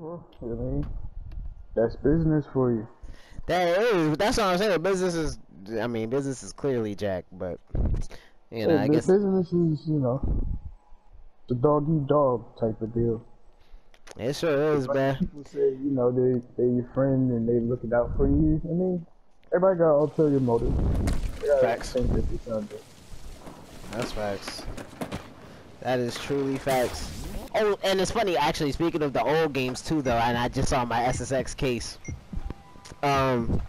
well, I mean, that's business for you. That is, that's what I'm saying. Business is, I mean, business is clearly Jack, but you know, Yeah, I guess business is, you know, the dog eat dog type of deal. it sure is, Like man. people say, you know, they they your friend and they looking out for you. I mean, everybody got ulterior motives. Facts. that they trying to do. That's facts. That is truly facts. Oh, and it's funny actually. Speaking of the old games too, though, and I just saw my SSX case. Um,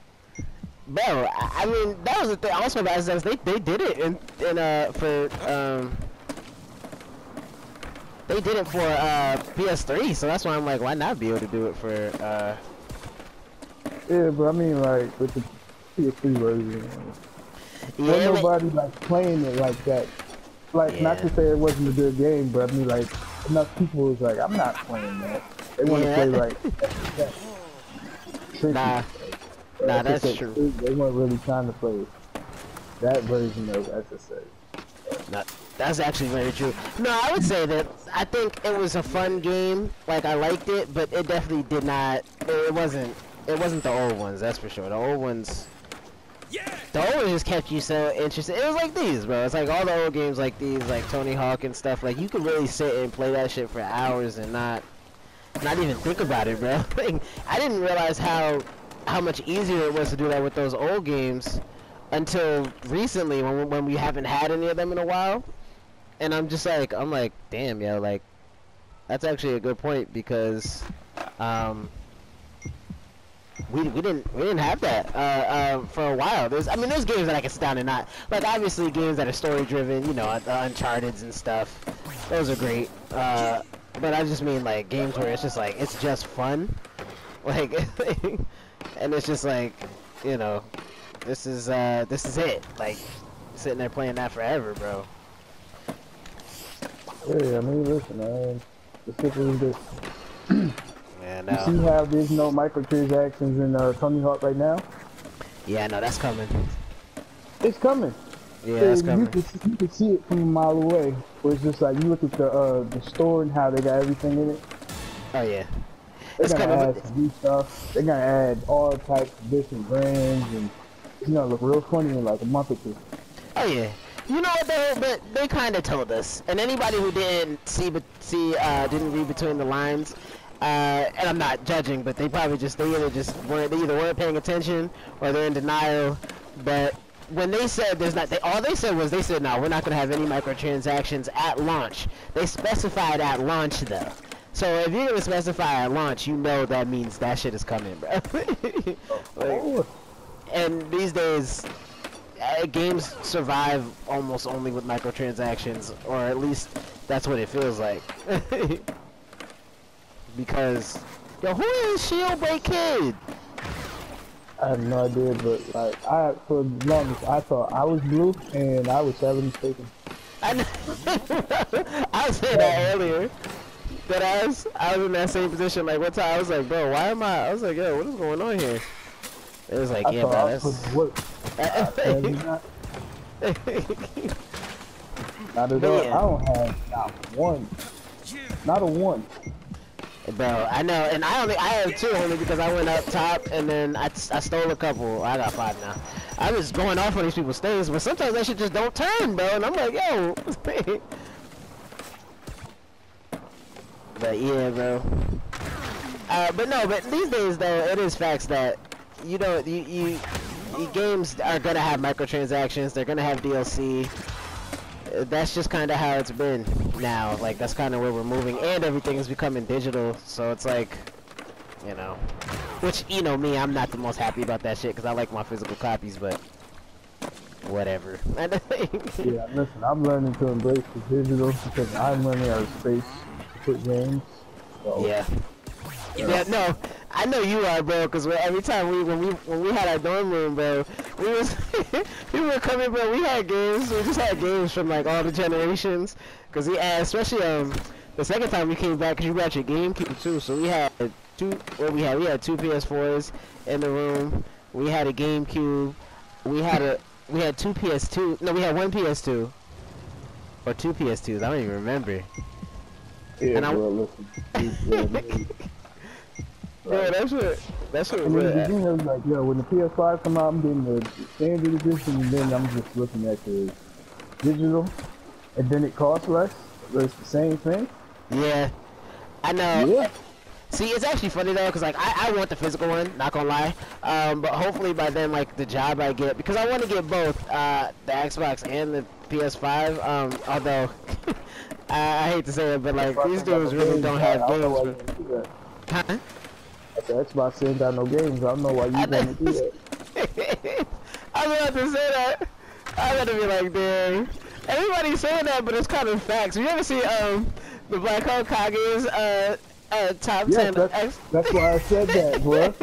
bro, I, I mean that was the thing. Also about SSX, they they did it in in uh for um. They did it for uh PS3, so that's why I'm like, why not be able to do it for uh Yeah, but I mean, like with the PS3 version, yeah, but- nobody like playing it like that. Like, not to say it wasn't a good game, but I mean, like enough people was like, I'm not playing that. They want to Yeah. play like that. Nah, Or nah, that's true. They weren't really trying to play that version of SSX. No, that's actually very true. No, I would say that I think it was a fun game. Like I liked it, but it definitely did not. It wasn't. It wasn't the old ones. That's for sure. The old ones. The old just kept you so interested. It was like these, bro. It's like all the old games like these, like Tony Hawk and stuff. Like you could really sit and play that shit for hours and not, not even think about it, bro. Like, I didn't realize how, how much easier it was to do that with those old games, until recently when when we haven't had any of them in a while. And I'm just like, I'm like, damn, yo, like, that's actually a good point because, um, we, we didn't we didn't have that uh, uh, for a while. There's I mean there's games that I can sit down and not like obviously games that are story driven, you know, the Uncharted's and stuff. Those are great. Uh, but I just mean like games where it's just like it's just fun, like, and it's just like, you know, this is uh this is it. Like sitting there playing that forever, bro. Yeah, I mean, listen, man. The You see how there's no microtransactions in uh, Tony Hawk right now? Yeah, no, that's coming. It's coming. Yeah, that's you coming. Can, you can see it from a mile away. Where it's just like you look at the uh, the store and how they got everything in it. Oh yeah. They're It's gonna add some new stuff. They're gonna add all types of different brands and it's gonna look real funny in like a month or two. Oh yeah. You know what though? But they kind of told us, and anybody who didn't see, but see, uh, didn't read between the lines, uh, and I'm not judging, but they probably just they either just weren't they either weren't paying attention or they're in denial. But when they said there's not, they all they said was they said no, we're not gonna have any microtransactions at launch. They specified at launch though. So if you're gonna specify at launch, you know that means that shit is coming, bro. like, Oh, and these days uh, games survive almost only with microtransactions or at least that's what it feels like because yo who is Shieldbreak Kid I have no idea, but like I for the longest I thought I was blue and I was sadly mistaken. I, I saying that earlier that I was I was in that same position like one time I was like bro why am I I was like yo what is going on here it was like I yeah bro that's. Not. Not at all. yeah. I don't have not one. Not a one. Bro, I know, and I only I have two only because I went up top and then I, I stole a couple. I got five now. I was going off on these people's things, but sometimes that shit just don't turn, bro. And I'm like, yo. but yeah, bro. Uh, but no, but these days though, it is facts that you know you you, you games are gonna have microtransactions. They're gonna have DLC. That's just kind of how it's been now. Like that's kind of where we're moving, and everything is becoming digital. So it's like, you know, which you know me, I'm not the most happy about that shit because I like my physical copies, but whatever. Yeah, listen, I'm learning to embrace the digital because I'm running out of space to put games. So, Yeah. Yeah, no, I know you are, bro. Cause every time we when we when we had our dorm room, bro, we was we were coming, bro. We had games. We just had games from like all the generations. Cause we had, especially um, the second time we came back, cause you brought your GameCube too. So we had two. What we had, we had two PS4s in the room. We had a GameCube. We had a we had two PS2. No, we had one PS2. Or two PS2s. I don't even remember. yeah, And I- bro, listen. Yeah. Yeah, that's what. That's what. And then we're the at. beginning, I was like, yo, when the PS5 come out, I'm getting the standard edition, and then I'm just looking at the digital, and then it costs less, but it's the same thing. Yeah, I know. Yeah. See, it's actually funny though, cause like I, I want the physical one, not gonna lie. Um, but hopefully by then, like the job I get, because I want to get both, uh, the Xbox and the PS5. Um, although I, I hate to say it, but like these dudes really don't have I don't know why games. you do that. But, huh? The Xbox ain't got no games. I don't know why you want to do that. I was about to say that. I gotta be like, damn. Everybody's saying that, but it's kind of facts. You ever see um the Black Hole Kage's uh uh top Yeah, ten that's, X? that's why I said that, bro.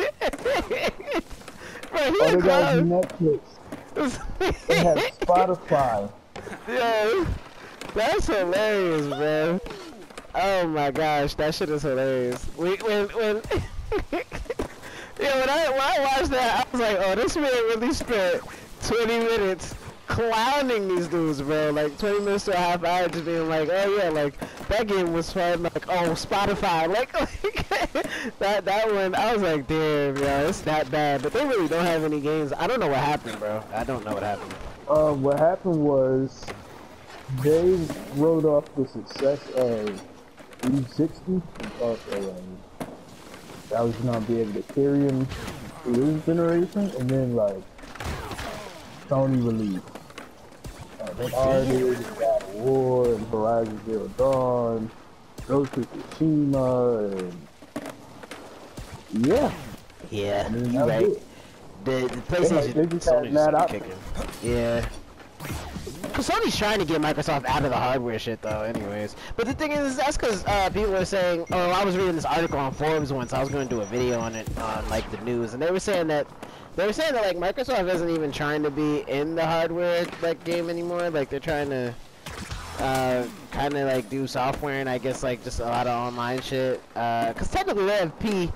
Bro, he All a they got is clown. Netflix. They have Spotify. Yo, that's hilarious, bro. Oh my gosh, that shit is hilarious. We, when when yeah, when I when I watched that, I was like, oh, this man really spent 20 minutes clowning these dudes, bro. Like 20 minutes to a half hour, just being like, oh yeah, like that game was fun. Like oh, Spotify, like, like that that one. I was like, damn, yo, it's that bad. But they really don't have any games. I don't know what happened, bro. I don't know what happened. Uh, what happened was they wrote off the success of E60 um, was gonna be able to carry him through this generation, and then like Sony released uh, Uncharted, God of War, and Horizon Zero Dawn, Ghost of Tsushima, and yeah, Yeah, I mean, you right. it. The, the like, PlayStation they just had Sony's mad been out- kicking. Yeah. Sony's trying to get Microsoft out of the hardware shit though, anyways. But the thing is, that's cause uh, people are saying, oh, I was reading this article on Forbes once. I was going to do a video on it on like the news, and they were saying that they were saying that like Microsoft isn't even trying to be in the hardware like game anymore. Like they're trying to uh, kind of like do software and I guess like just a lot of online shit. Uh, cause technically they have PC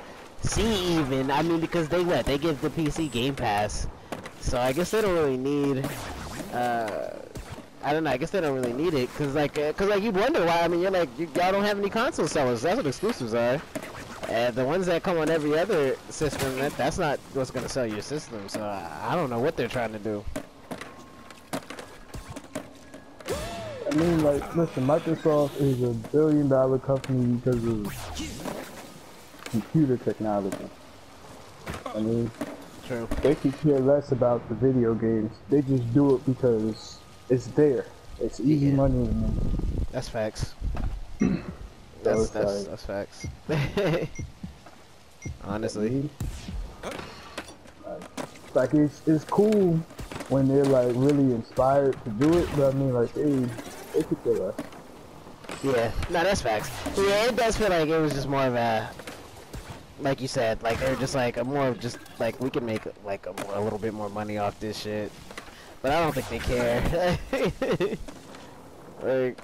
even. I mean, because they what they give the PC Game Pass, so I guess they don't really need. Uh, I don't know. I guess they don't really need it, cause like, uh, cause like you wonder why. I mean, you're like, you, y'all don't have any console sellers. That's what exclusives are. And the ones that come on every other system, that that's not what's gonna sell your system. So I, I don't know what they're trying to do. I mean, like, listen, Microsoft is a billion dollar company because of computer technology. I mean, True. they could care less about the video games. They just do it because it's there. It's easy Yeah. money. to. That's facts. That's that's that's facts. Honestly. like, like it's it's cool when they're like really inspired to do it, but I mean, like they they could care less. Yeah, no, that's facts. Yeah, it does feel like it was just more of a, like you said, like they're just like a more of just like we can make like a, a little bit more money off this shit, but I don't think they care. like,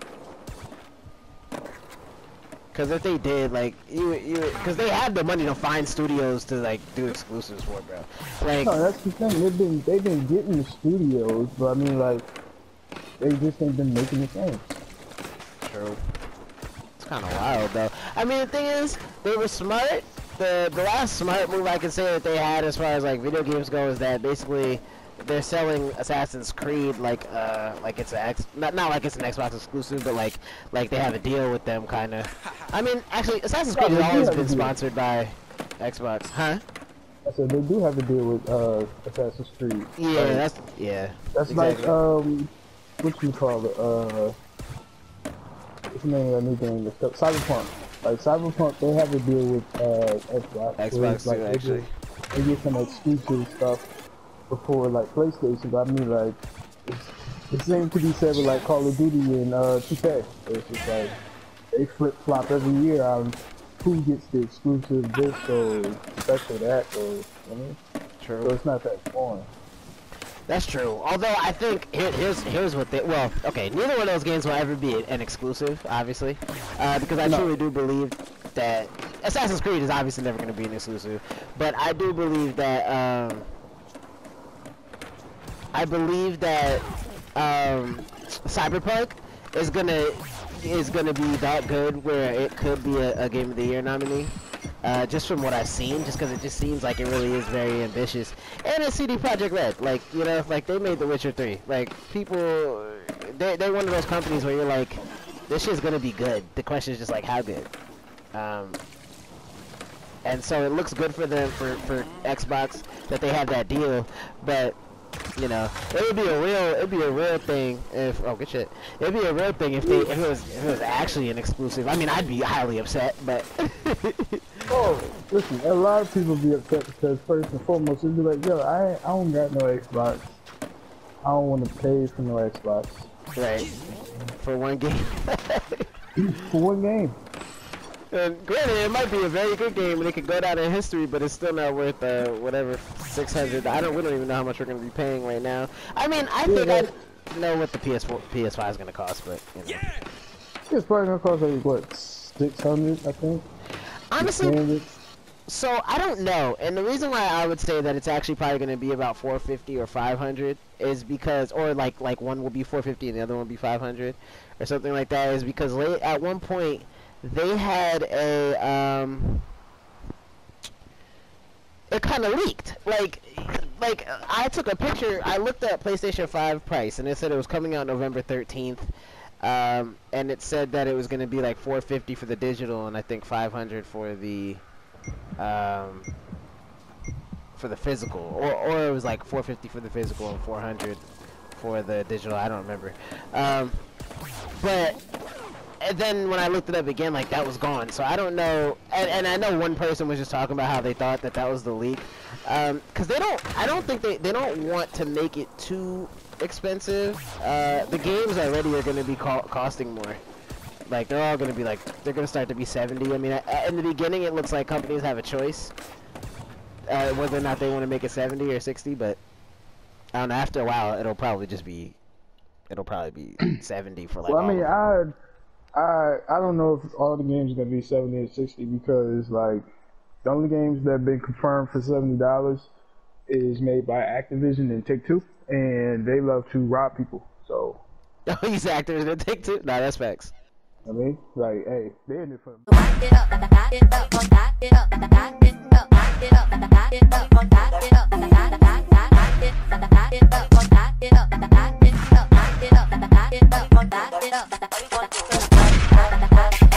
cause if they did, like you, you, cause they had the money to find studios to like do exclusives for, bro. Like, No, that's the thing. They've been they've been getting the studios, but I mean, like they just ain't been making the games. True. It's kind of wild though. I mean, the thing is, they were smart. The the last smart move I can say that they had as far as like video games go is that basically they're selling Assassin's Creed like uh like it's a X not not like it's an Xbox exclusive, but like like they have a deal with them kind of. I mean, actually, Assassin's Creed has always been sponsored by Xbox, huh? I said they do have a deal with uh, Assassin's Creed. Yeah, that's yeah. that's exactly. like um, what you call it? Uh, what's the name of that new game? Cyberpunk. Like Cyberpunk, they have a deal with uh, Xbox. Xbox like too, actually. They get some exclusive stuff before like PlayStation. But I mean, like it's, the same to be said with like Call of Duty and uh, 2K. It's just like they flip flop every year on who gets the exclusive this or special that or you know? True. so it's not that foreign. That's true. Although I think here, here's here's what they well okay neither one of those games will ever be an exclusive obviously uh, because I No. truly do believe that Assassin's Creed is obviously never going to be an exclusive but I do believe that um, I believe that um, Cyberpunk is gonna is gonna be that good where it could be a, a game of the year nominee Uh, just from what I've seen, just because it just seems like it really is very ambitious, and it's CD Projekt Red, like you know, like they made The Witcher 3. Like people, they they're one of those companies where you're like, this shit's gonna be good. The question is just like how good. Um, and so it looks good for them for for Xbox that they have that deal, but you know, it would be a real, it'd be a real thing if, oh good shit, it'd be a real thing if they, if it was, if it was actually an exclusive. I mean, I'd be highly upset, but. oh, listen, a lot of people be upset because first and foremost, they'd be like, yo, I, I don't got no Xbox. I don't want to pay for no Xbox. Right. For one game. for one game. And granted, it might be a very good game and it could go down in history, but it's still not worth uh, whatever 600. I don't. We don't even know how much we're gonna be paying right now. I mean, I think yeah, I know what the PS4, PS5 is gonna cost, but you know. yeah, it's probably gonna cost like what 600, I think. Honestly. So I don't know, and the reason why I would say that it's actually probably going to be about 450 or 500 is because, or like like one will be 450 and the other one will be 500, or something like that, is because late at one point they had a um it kind of leaked. Like like I took a picture I looked at PlayStation 5 price and it said it was coming out November 13th um, and it said that it was going to be like 450 for the digital and I think 500 for the um, for the physical. Or, or it was like 450 for the physical and 400 for the digital I don't remember. Um, but and then when I looked it up again, like that was gone. So I don't know. And, and I know one person was just talking about how they thought that that was the leak, because um, they don't. I don't think they they don't want to make it too expensive. Uh, the games already are going to be co costing more. Like they're all going to be like they're going to start to be 70. I mean, in the beginning, it looks like companies have a choice uh, whether or not they want to make it 70 or 60, but I don't know, after a while, it'll probably just be it'll probably be 70 for like. Well, I mean, I I I don't know if all the games are gonna be seventy or sixty because like the only games that have been confirmed for seventy dollars is made by Activision and Take Two, and they love to rob people. So these actors that Take Two. Nah, that's facts. I mean, like, hey, they in it for. Me it up, back it up, back it up, back it up.